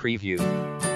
preview.